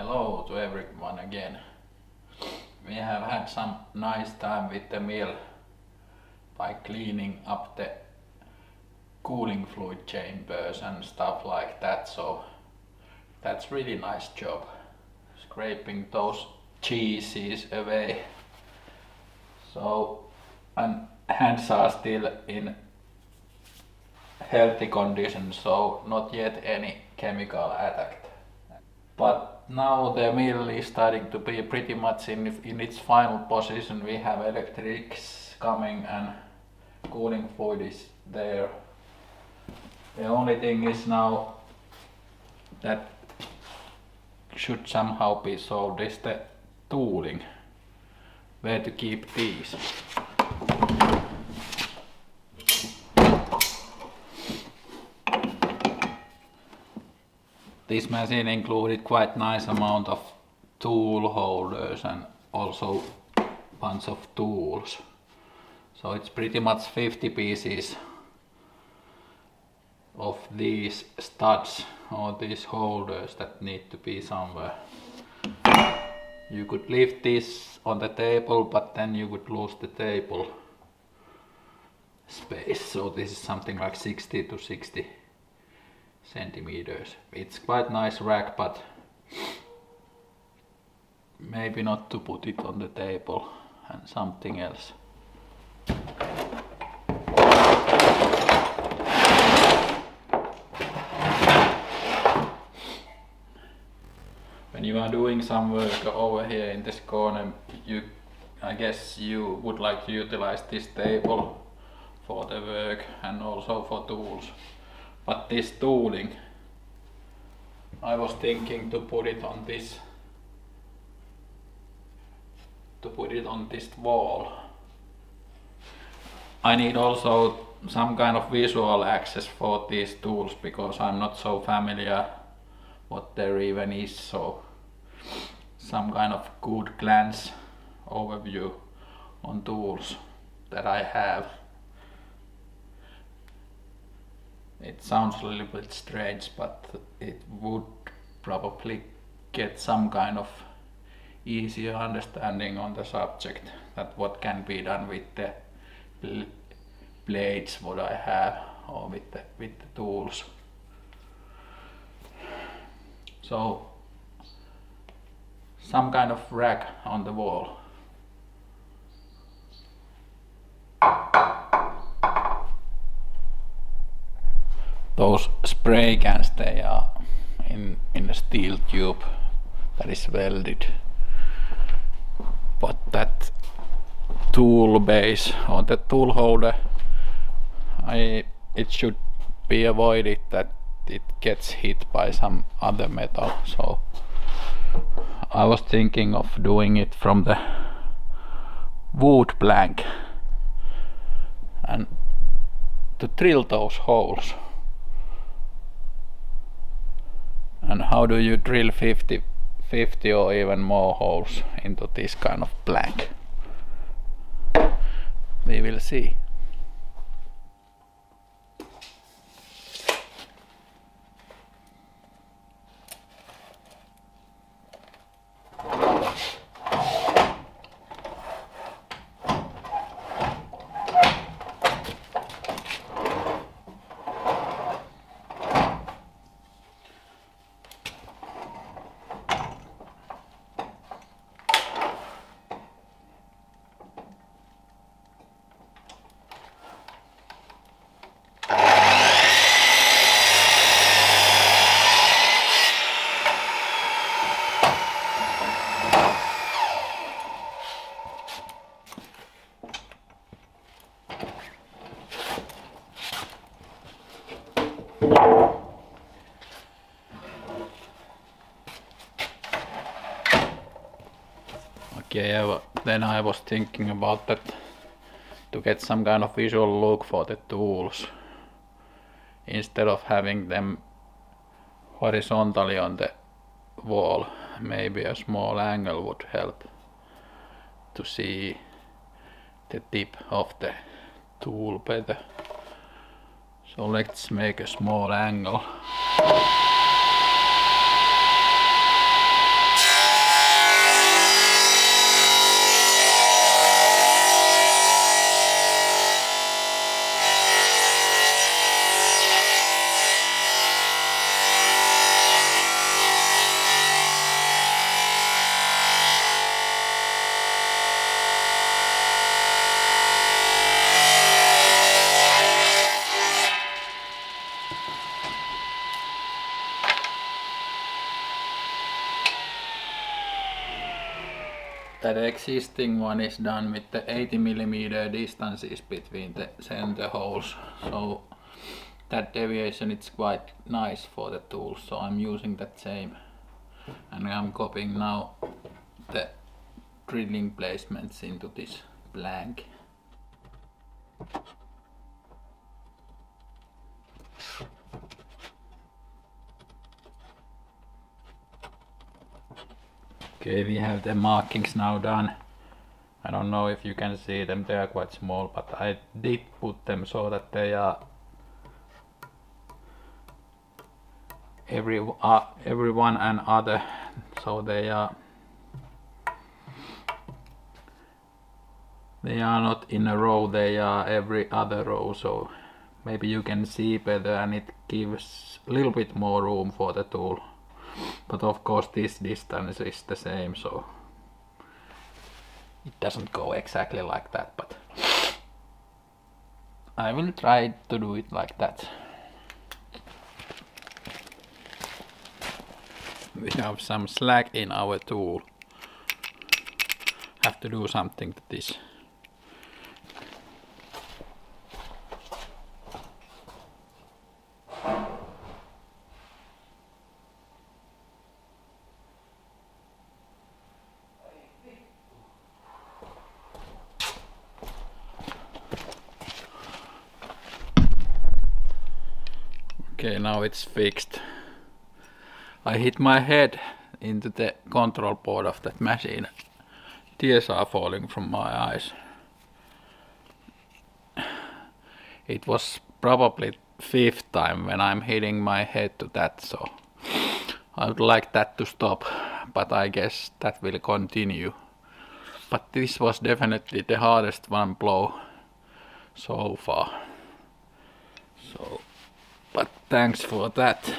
Hello to everyone again. We have had some nice time with the mill by cleaning up the cooling fluid chambers and stuff like that so that's really nice job. Scraping those cheeses away. So and hands are still in healthy condition so not yet any chemical attack but now the mill is starting to be pretty much in, in its final position. We have electrics coming and cooling fluid is there. The only thing is now that should somehow be solved is the tooling. Where to keep these this machine included quite nice amount of tool holders and also bunch of tools. So it's pretty much 50 pieces of these studs or these holders that need to be somewhere. You could leave this on the table but then you would lose the table space. So this is something like 60 to 60 centimeters. It's quite nice rack but maybe not to put it on the table and something else. When you are doing some work over here in this corner you I guess you would like to utilize this table for the work and also for tools. But this tooling, I was thinking to put it on this, to put it on this wall. I need also some kind of visual access for these tools because I'm not so familiar what there even is so some kind of good glance overview on tools that I have it sounds a little bit strange but it would probably get some kind of easier understanding on the subject that what can be done with the bl blades what I have or with the, with the tools. So some kind of rack on the wall those spray cans they are in in a steel tube that is welded. But that tool base or the tool holder I it should be avoided that it gets hit by some other metal. So I was thinking of doing it from the wood plank and to drill those holes and how do you drill 50 50 or even more holes into this kind of plank? We will see okay then I was thinking about that to get some kind of visual look for the tools. Instead of having them horizontally on the wall maybe a small angle would help to see the tip of the tool better. So let's make a small angle that existing one is done with the 80 millimeter distances between the center holes. So that deviation is quite nice for the tool. So I'm using that same. And I'm copying now the drilling placements into this blank. Okay, we have the markings now done. I don't know if you can see them, they are quite small, but I did put them so that they are every uh, every one and other, so they are they are not in a row, they are every other row, so maybe you can see better and it gives a little bit more room for the tool but of course this distance is the same so it doesn't go exactly like that but I will try to do it like that. We have some slack in our tool. Have to do something to this Okay, now it's fixed. I hit my head into the control board of that machine. Tears are falling from my eyes. It was probably fifth time when I'm hitting my head to that, so I would like that to stop, but I guess that will continue. But this was definitely the hardest one blow so far. So but thanks for that.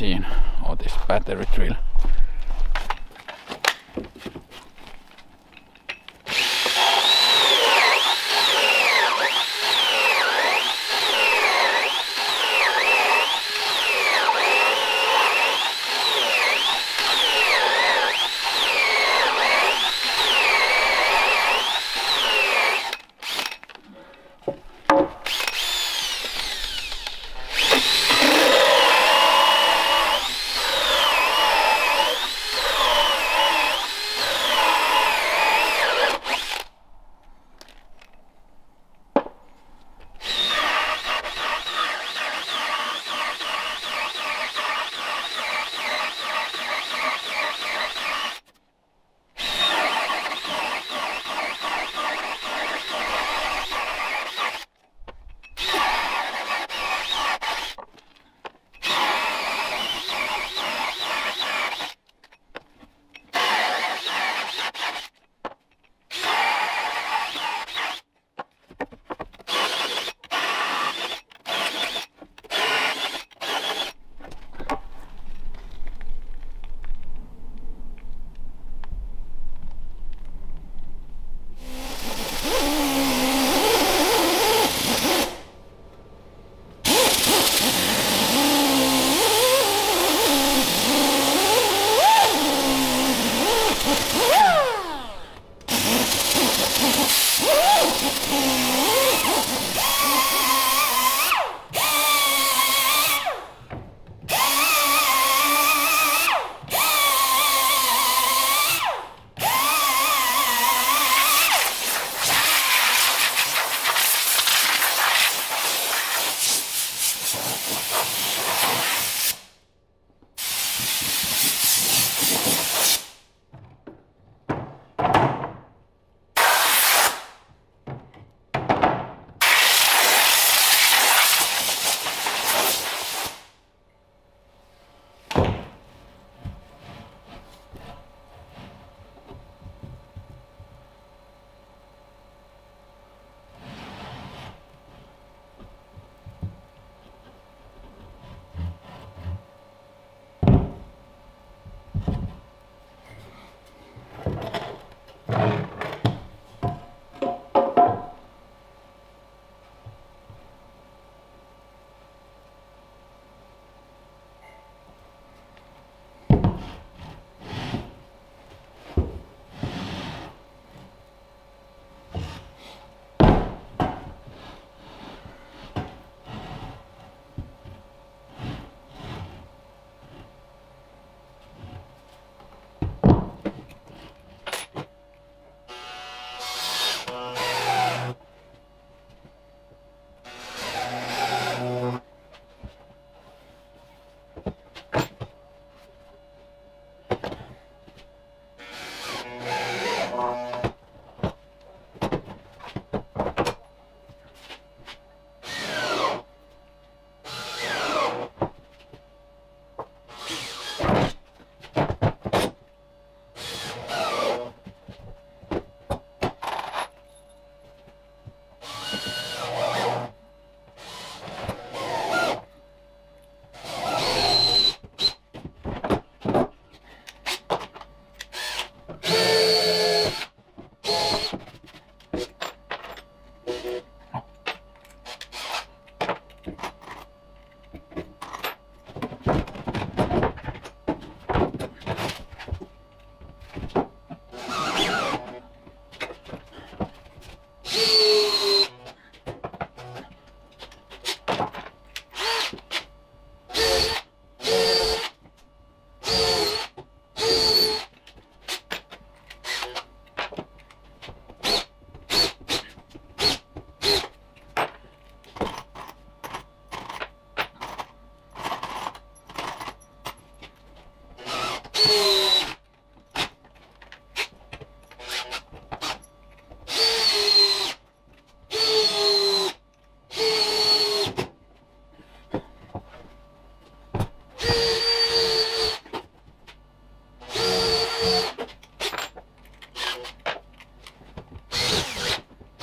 Machine or this battery drill.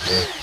Yeah.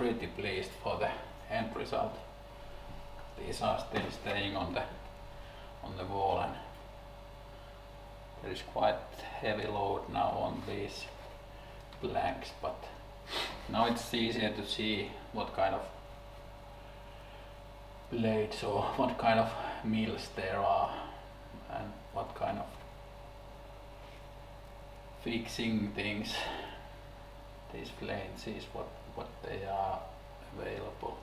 Pretty pleased for the end result. These are still staying on the on the wall and there is quite heavy load now on these blanks but now it's easier to see what kind of blades or what kind of mills there are and what kind of fixing things these flanges what what they are available.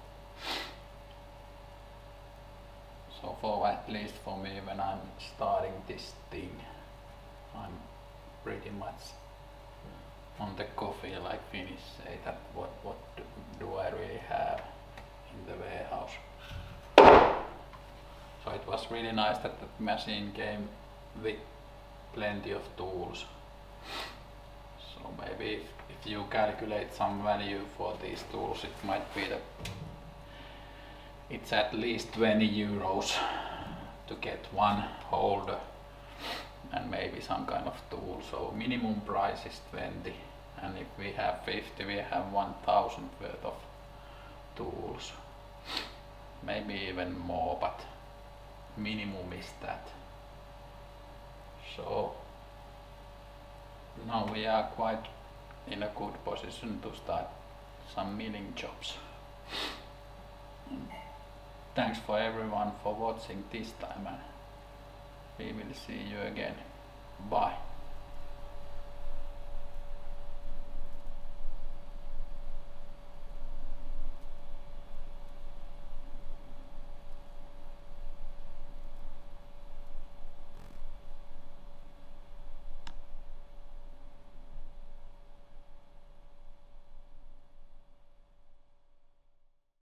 So for at least for me when I'm starting this thing I'm pretty much on the coffee like Finnish say that what what do, do I really have in the warehouse. So it was really nice that the machine came with plenty of tools maybe if, if you calculate some value for these tools it might be that it's at least 20 euros to get one holder and maybe some kind of tool. So minimum price is 20 and if we have 50 we have 1000 worth of tools. Maybe even more but minimum is that. So now we are quite in a good position to start some milling jobs. Thanks for everyone for watching this time and we will see you again. Bye